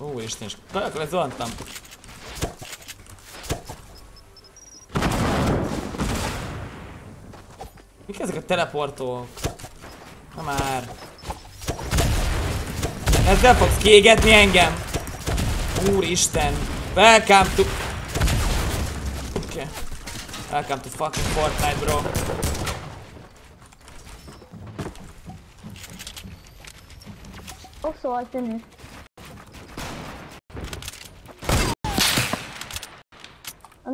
Úristen, és akkor zuhantam. Mik ezek a teleportok? Na már. Ezzel fogsz kiégetni engem? Úristen. Welcome to... Okay. Welcome to fucking Fortnite, bro. Also, I finished.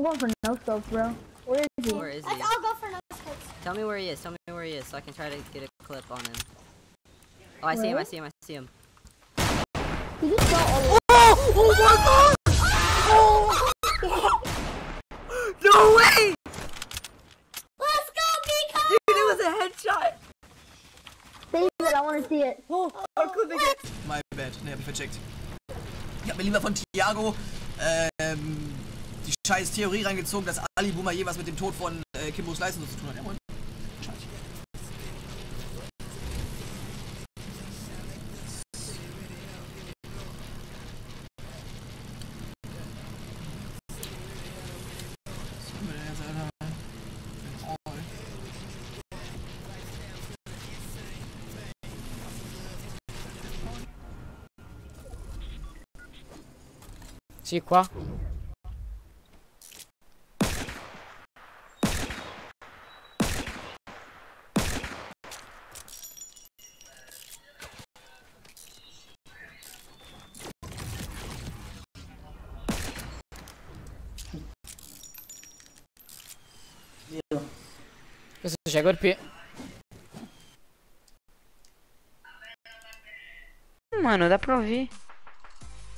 Going for no scope, bro. Where is he? Where is he? Let's all go for no scopes. Tell me where he is. Tell me where he is so I can try to get a clip on him. Oh, I see him. I see him. I see him. He just got all oh, oh the oh! No way! Let's go, Miko! Dude, it was a headshot. Save it, I want to see it. Oh, I'm clipping it. My bad, ne, hab ich vercheckt. Ich hab mir lieber von Thiago ähm, die scheiß Theorie reingezogen, dass Ali je was mit dem Tod von äh, Kimbos Leisten so zu tun hat. Jawohl. Scheiße. Was haben Questo c'è colpi. Mano, dá pra ouvir.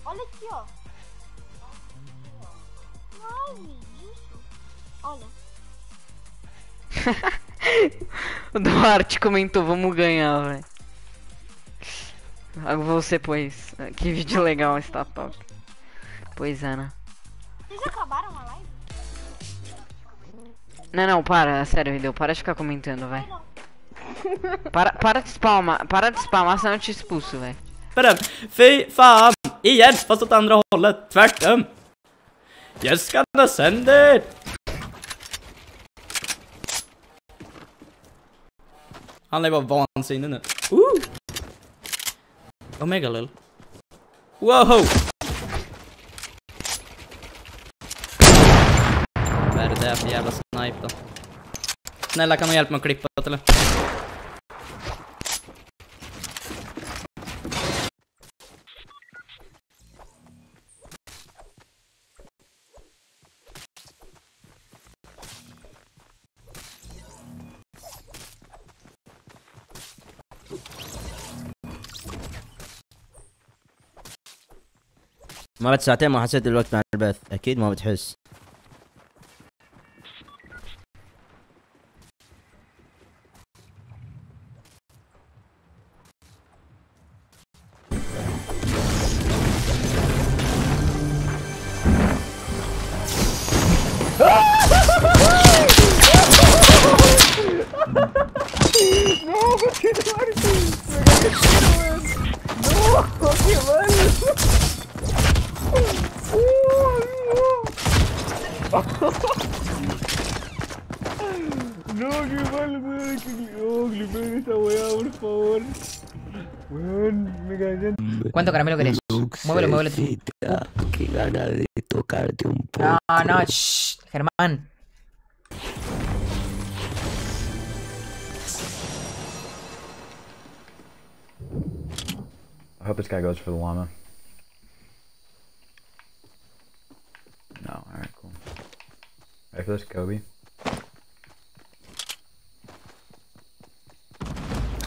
Olha aqui, ó. Ai, isso. Olha. O Duarte comentou, vamos ganhar, velho. Ah, Você, pois. Que vídeo legal, está top. Pois é, né? Vocês acabaram a? Não, não, para, sério, Hideo, para de ficar comentando, vai. Para, para de spamar, para de spamar, senão eu te expulso, velho. Spärren. Fy fan! Igen, fast åt andra hållet. Tvärtom. Jag ska nå sönder! Han är bara vansinnig nu. Uh! Omega lil. Wow! Vad är det där för jävla snipe då? Snälla kan du hjälpa mig att klippa det eller? بعد ساعتين ما حسيت الوقت مع البث أكيد ما بتحس ¿Cuánto caramelo querés? Muévelo, muévelo. Qué ganas de tocarte un poco. No, no, shh, Germán. I hope this guy goes for the llama. No, alright, cool. Ready for this, Kobe?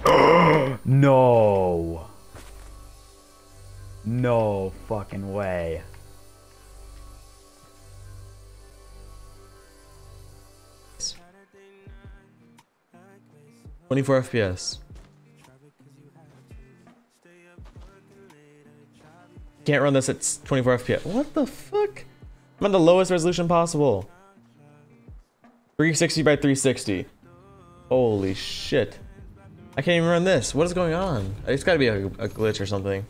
no! No fucking way. Twenty-four FPS. Can't run this at 24 FPS. What the fuck? I'm on the lowest resolution possible. 360 by 360. Holy shit. I can't even run this. What is going on? It's gotta be a, a glitch or something.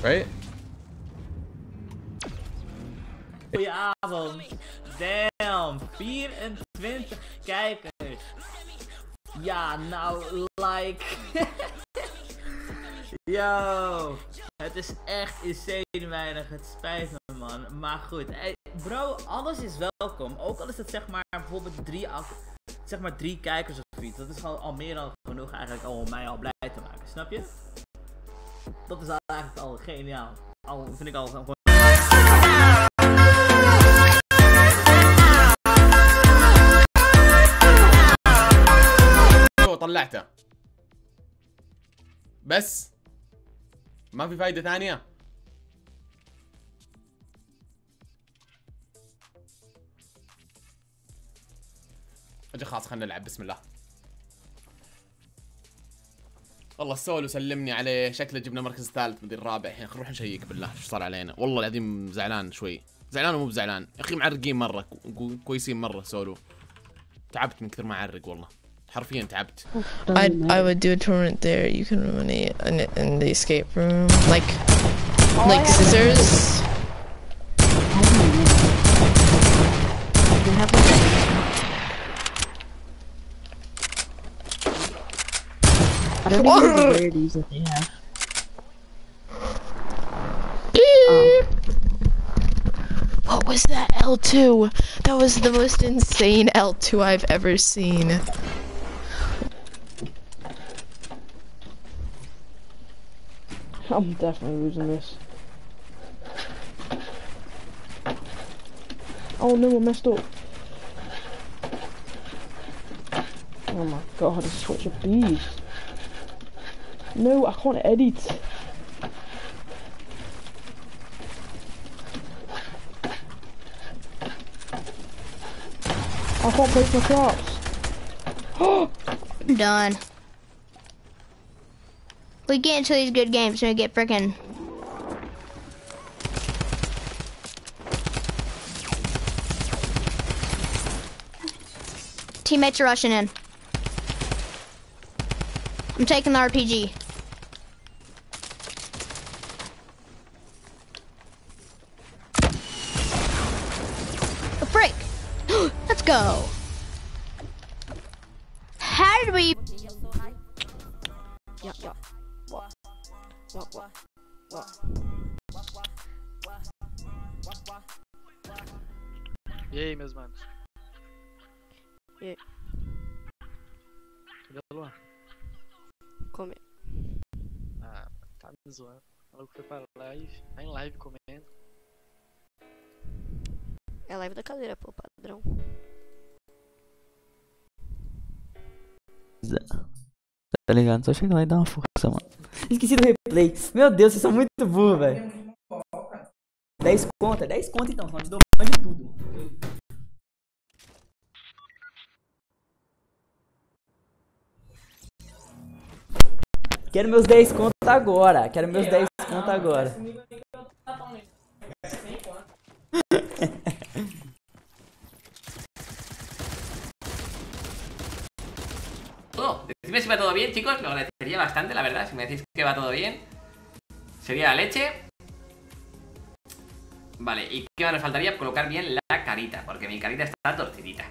Right? Goedenavond. Damn, 24 kijkers. Ja, nou, like. Yo, het is echt insane weinig. Het spijt me, man. Maar goed, hey, bro, alles is welkom. Ook al is het zeg maar bijvoorbeeld drie, af, zeg maar drie kijkers of iets. Dat is gewoon al meer dan genoeg eigenlijk al om mij al blij te maken. Snap je? Dat is eigenlijk al geniaal. Al vind ik al gewoon هو طلعته بس ما في فايدة ثانية. أجي خلاص خلينا نلعب بسم الله. والله السولو سلمني عليه شكله جبنا مركز ثالث مدري الرابع. الحين نروح نشيك بالله شو صار علينا؟ والله العظيم زعلان شوي. زعلان ومو بزعلان. يا أخي معرقين مرة كو- كويسين مرة سولو. تعبت من كثر ما أعرق والله. حرفيا تعبت I I would do a tournament there. You can eliminate in, in the escape room, like like scissors. I don't know the rarities that they have. What was that L2? That was the most insane L2 I've ever seen. I'm definitely losing this. Oh no, I messed up. Oh my god, it's such a beast. No, I can't edit. I can't place my. I'm done. We get into these good games and we get freaking. Teammates are rushing in. I'm taking the RPG. The frick! Let's go! How did we E aí? Cadê a Luan? Come. Ah, tá me zoando. O maluco foi pra live, tá em live comendo. É live da cadeira, pô, padrão. Tá ligado? Só chega lá e dá uma força, mano. Esqueci do replay. Meu Deus, vocês são muito burros, velho. 10 conto, é 10 conto então, só te dou de tudo. Quero meus 10 conto agora. Quero meus 10 conto agora. Todo. Decidme si va todo bien, chicos. Lo agradecería bastante, la verdad. Si me decís que va todo bien. Sería la leche. Vale, ¿y qué más nos faltaría? Colocar bien la carita, porque mi carita está torcidita.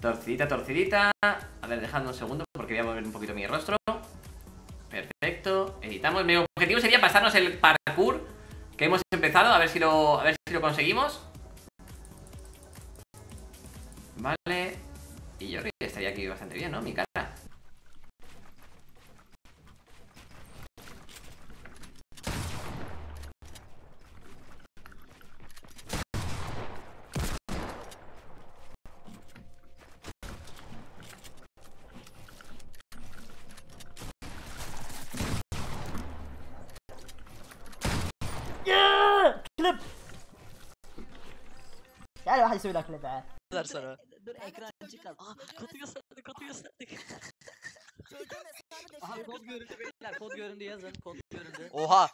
Torcidita, torcidita. A ver, dejadme un segundo porque voy a mover un poquito mi rostro. Perfecto. Editamos. Mi objetivo sería pasarnos el parkour que hemos empezado. A ver si lo, a ver si lo conseguimos. Vale. Y yo creo que estaría aquí bastante bien, ¿no? Mi cara. Her hadi söyle akıllı be. Dur, sonra. E, dur, ekran çıkar. Aa kutu gösterdik kutu Aha kod göründü beyler kod göründü yazın kod göründü. Oha.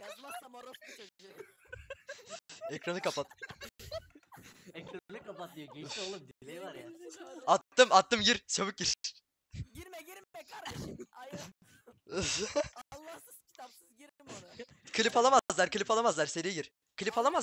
Yazmazsam orospu çocuğu. Ekranı kapat. Ekranı kapat diyor. Geçti oğlum delay var ya. Attım attım gir çabuk gir. Girme girme kardeşim. Allahsız kitapsız girim oraya. Klip alamazlar klip alamazlar seri gir. Klip alamaz